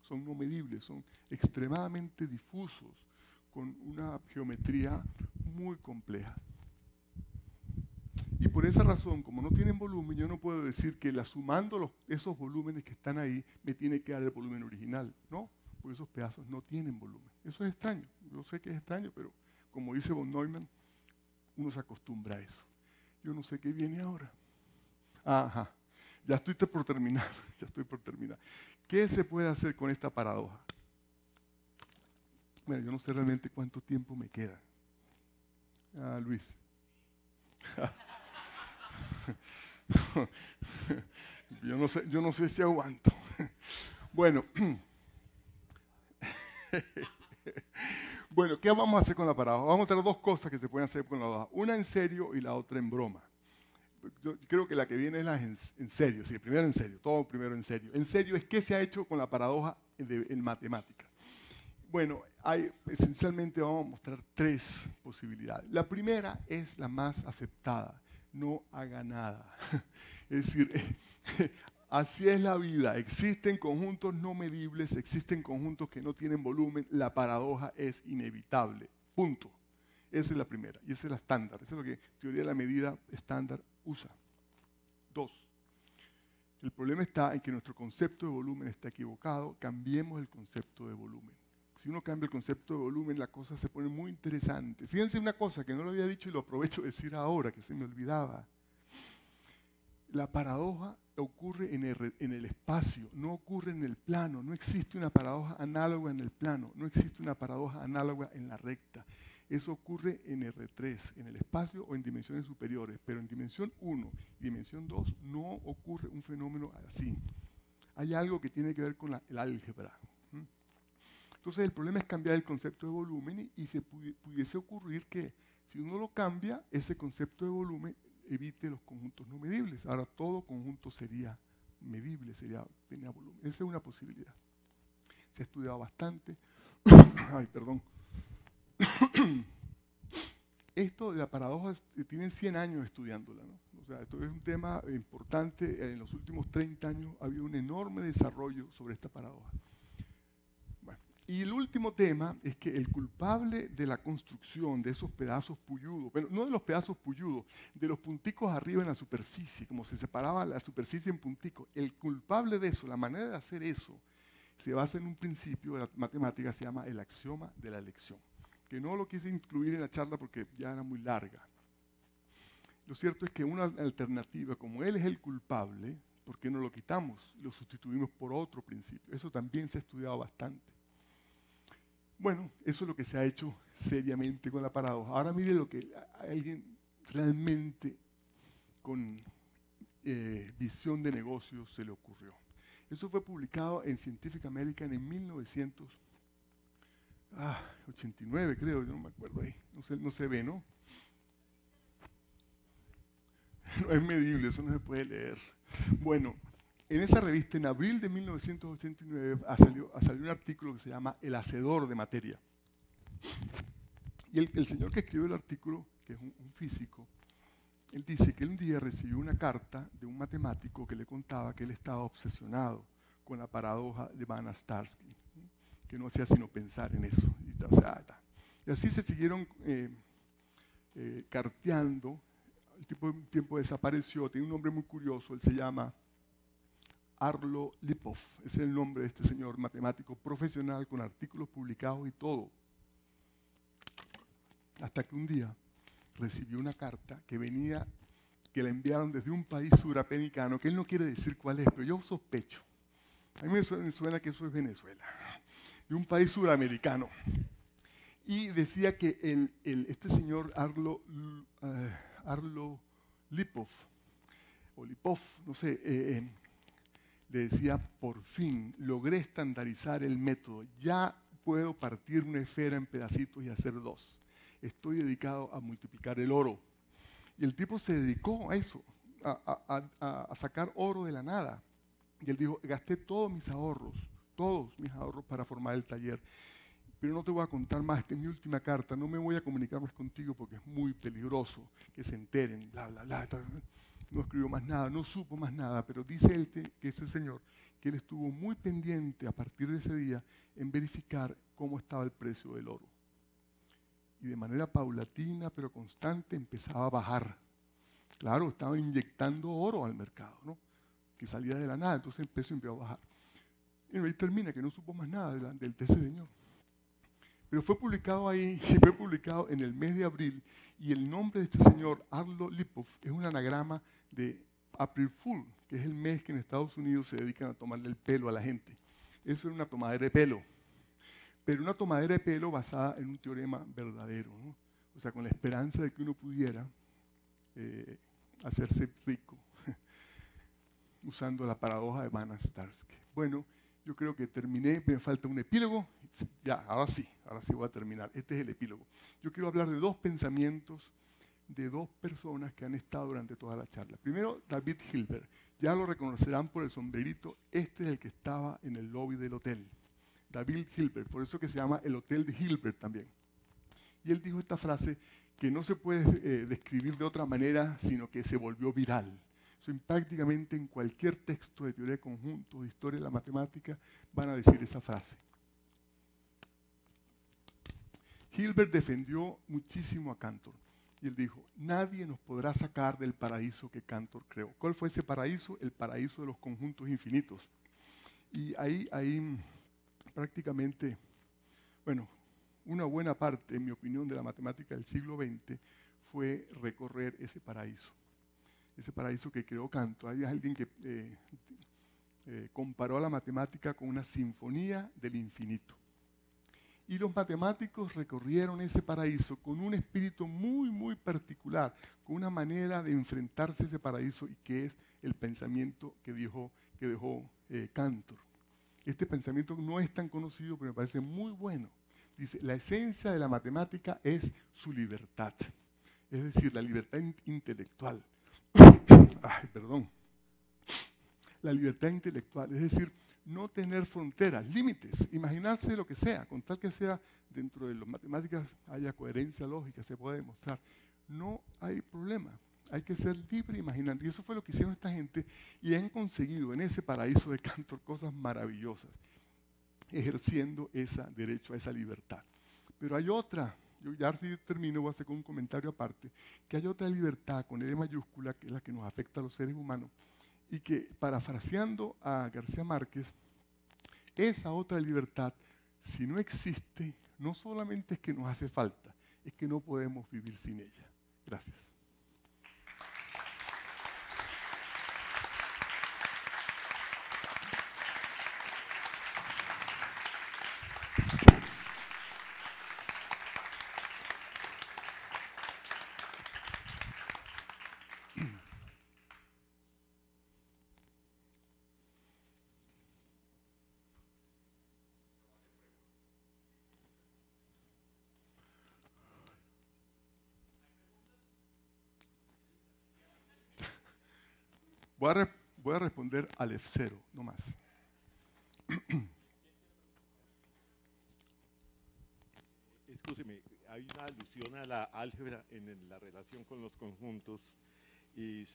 son no medibles, son extremadamente difusos, con una geometría muy compleja. Y por esa razón, como no tienen volumen, yo no puedo decir que la sumando esos volúmenes que están ahí me tiene que dar el volumen original. No, porque esos pedazos no tienen volumen. Eso es extraño. Yo sé que es extraño, pero como dice von Neumann, uno se acostumbra a eso. Yo no sé qué viene ahora. Ajá, ya estoy por terminar, ya estoy por terminar. ¿Qué se puede hacer con esta paradoja? Bueno, yo no sé realmente cuánto tiempo me queda. Ah, Luis. yo, no sé, yo no sé si aguanto. bueno. Bueno, ¿qué vamos a hacer con la paradoja? Vamos a tener dos cosas que se pueden hacer con la paradoja. Una en serio y la otra en broma. Yo creo que la que viene es la en, serio, sí, primero en serio, todo primero en serio. En serio es qué se ha hecho con la paradoja en matemática. Bueno, hay, esencialmente vamos a mostrar tres posibilidades. La primera es la más aceptada, no haga nada. Es decir, así es la vida. Existen conjuntos no medibles, existen conjuntos que no tienen volumen. La paradoja es inevitable. Punto. Esa es la primera y esa es la estándar. Esa es lo que teoría de la medida estándar usa. Dos. El problema está en que nuestro concepto de volumen está equivocado. Cambiemos el concepto de volumen si uno cambia el concepto de volumen, la cosa se pone muy interesante. Fíjense una cosa que no lo había dicho y lo aprovecho de decir ahora, que se me olvidaba. La paradoja ocurre en el, en el, espacio, no ocurre en el plano. No existe una paradoja análoga en el plano, no existe una paradoja análoga en la recta. Eso ocurre en R3, en el espacio o en dimensiones superiores, pero en dimensión 1 y dimensión 2 no ocurre un fenómeno así. Hay algo que tiene que ver con la, el álgebra. Entonces el problema es cambiar el concepto de volumen y, se pudiese ocurrir que si uno lo cambia, ese concepto de volumen evite los conjuntos no medibles. Ahora todo conjunto sería medible, sería, tenía volumen. Esa es una posibilidad. Se ha estudiado bastante. Ay, perdón. Esto de la paradoja tienen 100 años estudiándola. ¿no? O sea, esto es un tema importante. En los últimos 30 años ha habido un enorme desarrollo sobre esta paradoja. Y el último tema es que el culpable de la construcción de esos pedazos puyudos, bueno, no de los pedazos puyudos, de los punticos arriba en la superficie, como se separaba la superficie en punticos, el culpable de eso, la manera de hacer eso, se basa en un principio de la matemática, se llama el axioma de la elección, que no lo quise incluir en la charla porque ya era muy larga. Lo cierto es que una alternativa, como él es el culpable, ¿por qué no lo quitamos? Lo sustituimos por otro principio. Eso también se ha estudiado bastante. Bueno, eso es lo que se ha hecho seriamente con la paradoja. Ahora mire lo que alguien realmente con eh, visión de negocios se le ocurrió. Eso fue publicado en Scientific American en 1989, creo, yo no me acuerdo ahí. No se, no se ve, ¿no? No es medible, eso no se puede leer. Bueno, en esa revista, en abril de 1989, salió, salió un artículo que se llama El Hacedor de Materia. Y el, señor que escribió el artículo, que es un, físico, él dice que un día recibió una carta de un matemático que le contaba que él estaba obsesionado con la paradoja de Van Starsky, que no hacía sino pensar en eso. Y, así se siguieron eh, eh, carteando. El tipo tiempo desapareció, tiene un nombre muy curioso, él se llama Arlo Lipov, es el nombre de este señor matemático profesional con artículos publicados y todo. Hasta que un día recibió una carta que venía, que la enviaron desde un país suramericano, que él no quiere decir cuál es, pero yo sospecho. A mí me suena, que eso es Venezuela, de un país suramericano. Y decía que el, este señor Arlo, eh, Arlo Lipov, o Lipov, no sé, eh, eh, le decía, por fin logré estandarizar el método, ya puedo partir una esfera en pedacitos y hacer dos. Estoy dedicado a multiplicar el oro. Y el tipo se dedicó a eso, a, sacar oro de la nada. Y él dijo, gasté todos mis ahorros, todos mis ahorros para formar el taller. Pero no te voy a contar más, esta es mi última carta, no me voy a comunicar más contigo porque es muy peligroso que se enteren, bla, bla, bla no escribió más nada, no supo más nada, pero dice él que ese señor, que él estuvo muy pendiente a partir de ese día en verificar cómo estaba el precio del oro. Y de manera paulatina pero constante empezaba a bajar. Claro, estaban inyectando oro al mercado, ¿no? que salía de la nada, entonces el precio empezó a bajar. Y ahí termina que no supo más nada de, ese señor. Pero fue publicado ahí, fue publicado en el mes de abril, y el nombre de este señor, Arlo Lipov, es un anagrama de April Fool, que es el mes que en Estados Unidos se dedican a tomarle el pelo a la gente. Eso es una tomadera de pelo. Pero una tomadera de pelo basada en un teorema verdadero. O sea, con la esperanza de que uno pudiera eh, hacerse rico usando la paradoja de Van Starsky. Bueno, yo creo que terminé, me falta un epílogo, ya, ahora sí, ahora sí voy a terminar. Este es el epílogo. Yo quiero hablar de dos pensamientos de dos personas que han estado durante toda la charla. Primero, David Hilbert. Ya lo reconocerán por el sombrerito. Este es el que estaba en el lobby del hotel. David Hilbert, por eso que se llama el Hotel de Hilbert también. Y él dijo esta frase que no se puede eh, describir de otra manera, sino que se volvió viral. Prácticamente en cualquier texto de teoría de conjuntos, de historia de la matemática, van a decir esa frase. Hilbert defendió muchísimo a Cantor. Y él dijo, nadie nos podrá sacar del paraíso que Cantor creó. ¿Cuál fue ese paraíso? El paraíso de los conjuntos infinitos. Y ahí, ahí prácticamente, bueno, una buena parte, en mi opinión, de la matemática del siglo XX fue recorrer ese paraíso. Ese paraíso que creó Cantor. Hay alguien que eh, eh, comparó a la matemática con una sinfonía del infinito. Y los matemáticos recorrieron ese paraíso con un espíritu muy, muy particular, con una manera de enfrentarse a ese paraíso y que es el pensamiento que, dijo, que dejó eh, Cantor. Este pensamiento no es tan conocido, pero me parece muy bueno. Dice, la esencia de la matemática es su libertad, es decir, la libertad intelectual. Ay, perdón. La libertad intelectual, es decir, no tener fronteras, límites, imaginarse lo que sea, con tal que sea dentro de las matemáticas haya coherencia lógica, se puede demostrar. No hay problema, hay que ser libre e imaginante. Y eso fue lo que hicieron esta gente y han conseguido en ese paraíso de Cantor cosas maravillosas, ejerciendo ese derecho a esa libertad. Pero hay otra, yo ya si termino, voy a hacer un comentario aparte, que hay otra libertad con L mayúscula, que es la que nos afecta a los seres humanos, y que, parafraseando a García Márquez, esa otra libertad, si no existe, no solamente es que nos hace falta, es que no podemos vivir sin ella. Gracias. Voy a, responder al F0, no más. Escúcheme, hay una alusión a la álgebra en la relación con los conjuntos y,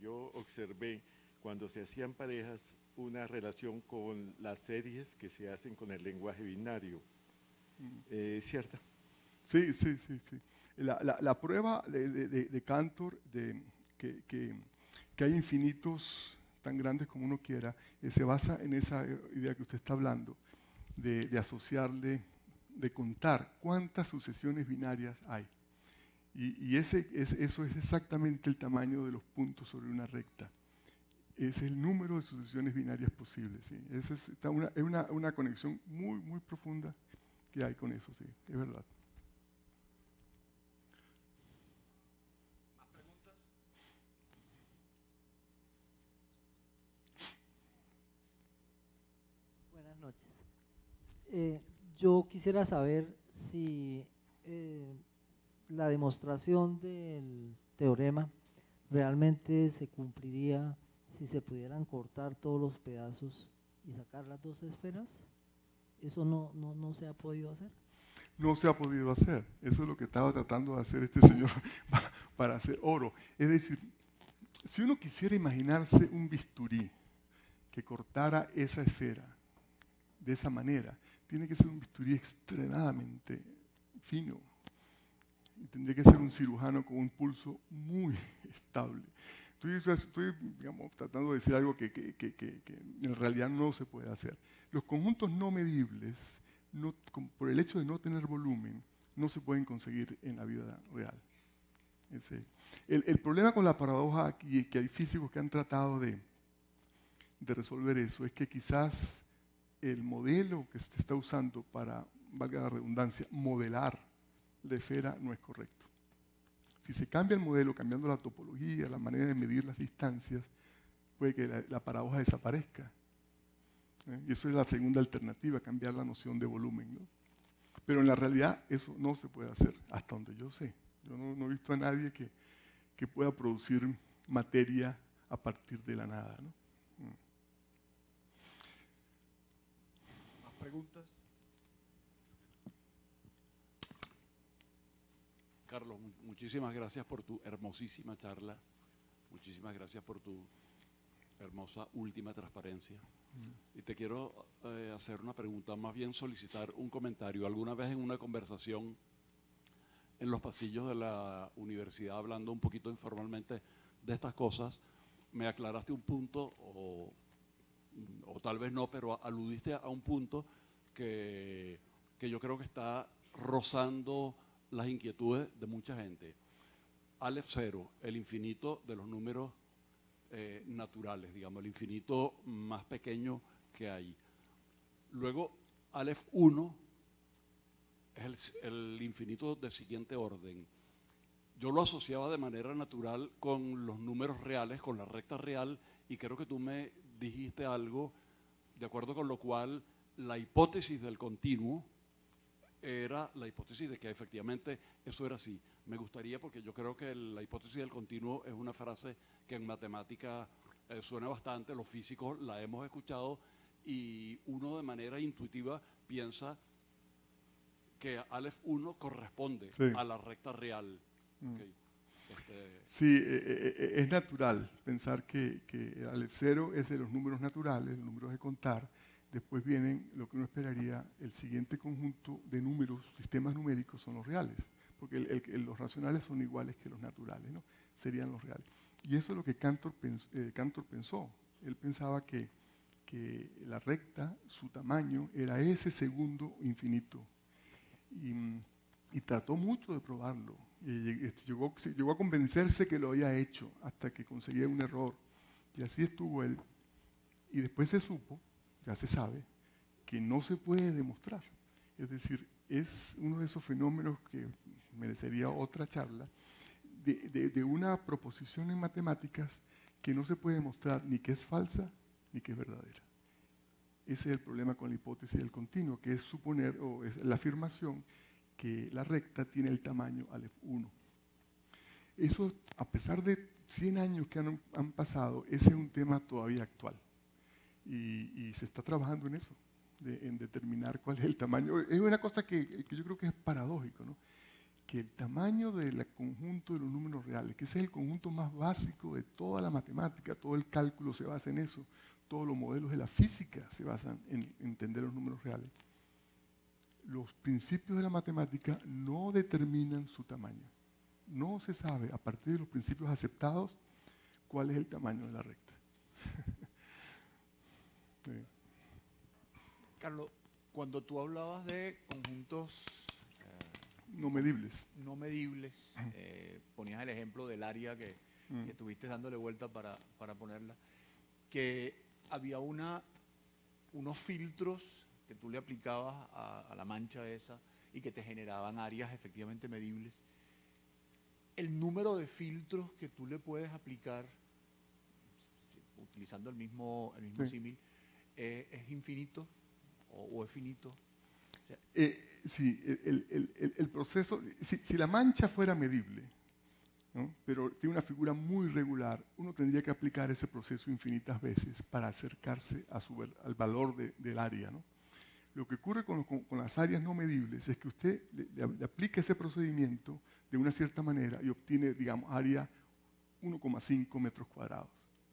yo observé cuando se hacían parejas una relación con las series que se hacen con el lenguaje binario. Mm. ¿Es cierta? Sí, sí, sí. sí. La, prueba de, Cantor de, que que hay infinitos tan grandes como uno quiera, eh, se basa en esa idea que usted está hablando, de, asociarle, de contar cuántas sucesiones binarias hay. Y, ese, eso es exactamente el tamaño de los puntos sobre una recta. Es el número de sucesiones binarias posibles. ¿sí? es, una, es una, una conexión muy, muy profunda que hay con eso, sí, es verdad. Eh, yo quisiera saber si eh, la demostración del teorema realmente se cumpliría si se pudieran cortar todos los pedazos y sacar las dos esferas. ¿Eso no, no, se ha podido hacer? No se ha podido hacer. Eso es lo que estaba tratando de hacer este señor para hacer oro. Es decir, si uno quisiera imaginarse un bisturí que cortara esa esfera de esa manera, tiene que ser un bisturí extremadamente fino. Y tendría que ser un cirujano con un pulso muy estable. Estoy, digamos, tratando de decir algo que, en realidad no se puede hacer. Los conjuntos no medibles, no, por el hecho de no tener volumen, no se pueden conseguir en la vida real. El, el, problema con la paradoja aquí, que hay físicos que han tratado de, de resolver eso, es que quizás el modelo que se está usando para, valga la redundancia, modelar la esfera no es correcto. Si se cambia el modelo, cambiando la topología, la manera de medir las distancias, puede que la, paradoja desaparezca. ¿eh? Y eso es la segunda alternativa, cambiar la noción de volumen. Pero en la realidad eso no se puede hacer, hasta donde yo sé. Yo no, he visto a nadie que, que, pueda producir materia a partir de la nada. ¿no? Mm. ¿Más preguntas? Carlos, muchísimas gracias por tu hermosísima charla. Muchísimas gracias por tu hermosa última transparencia. Y te quiero eh, hacer una pregunta, más bien solicitar un comentario. Alguna vez en una conversación en los pasillos de la universidad, hablando un poquito informalmente de estas cosas, me aclaraste un punto, o, o tal vez no, pero aludiste a un punto que, que yo creo que está rozando las inquietudes de mucha gente. Aleph cero, el infinito de los números eh, naturales, digamos, el infinito más pequeño que hay. Luego, Aleph 1 es el, infinito de siguiente orden. Yo lo asociaba de manera natural con los números reales, con la recta real, y creo que tú me dijiste algo de acuerdo con lo cual la hipótesis del continuo era la hipótesis de que efectivamente eso era así. Me gustaría, porque yo creo que la hipótesis del continuo es una frase que en matemática eh, suena bastante, los físicos la hemos escuchado y uno de manera intuitiva piensa que Aleph 1 corresponde a la recta real. Mm. Sí, eh, eh, es natural pensar que, que Aleph 0 es de los números naturales, los números de contar. Después vienen lo que uno esperaría, el siguiente conjunto de números, sistemas numéricos, son los reales, porque los racionales son iguales que los naturales, ¿no? serían los reales. Y eso es lo que Cantor, eh, pensó. Él pensaba que, que, la recta, su tamaño, era ese segundo infinito. Y, trató mucho de probarlo. Este, llegó, llegó a convencerse que lo había hecho hasta que conseguía un error. Y así estuvo él. Y después se supo, ya se sabe, que no se puede demostrar. Es decir, es uno de esos fenómenos que merecería otra charla, de, una proposición en matemáticas que no se puede demostrar ni que es falsa ni que es verdadera. Ese es el problema con la hipótesis del continuo, que es suponer, o es la afirmación, que la recta tiene el tamaño Aleph 1. Eso, a pesar de 100 años que han, pasado, ese es un tema todavía actual. Y, se está trabajando en eso, en determinar cuál es el tamaño. Es una cosa que, que yo creo que es paradójico, ¿no? que el tamaño del conjunto de los números reales, que ese es el conjunto más básico de toda la matemática, todo el cálculo se basa en eso, todos los modelos de la física se basan en entender los números reales. Los principios de la matemática no determinan su tamaño. No se sabe, a partir de los principios aceptados, cuál es el tamaño de la recta. Carlos, cuando tú hablabas de conjuntos no medibles. No medibles. Eh, ponías el ejemplo del área que, mm. estuviste dándole vuelta para, ponerla, que había una, unos filtros que tú le aplicabas a, la mancha esa y que te generaban áreas efectivamente medibles. El número de filtros que tú le puedes aplicar utilizando el mismo, el mismo símil, eh, ¿es infinito o es finito? Eh, sí, el, proceso, si, la mancha fuera medible, pero tiene una figura muy regular, uno tendría que aplicar ese proceso infinitas veces para acercarse a su, al valor del área. Lo que ocurre con, las áreas no medibles es que usted le, aplica ese procedimiento de una cierta manera y obtiene, digamos, área 1,5 metros cuadrados.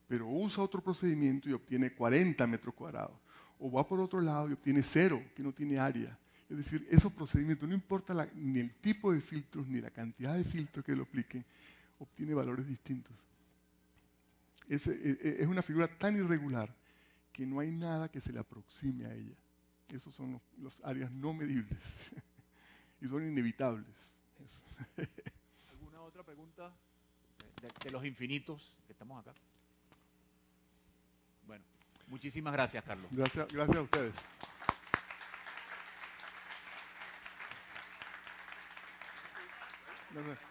Pero usa otro procedimiento y obtiene 40 metros cuadrados. O va por otro lado y obtiene cero, que no tiene área. Es decir, esos procedimientos, no importa ni el tipo de filtros ni la cantidad de filtros que lo apliquen, obtiene valores distintos. Es, e, e, una figura tan irregular que no hay nada que se le aproxime a ella. Esos son los, áreas no medibles y son inevitables. ¿Alguna otra pregunta de los infinitos que estamos acá? Bueno, muchísimas gracias, Carlos. Gracias, gracias a ustedes. Sé.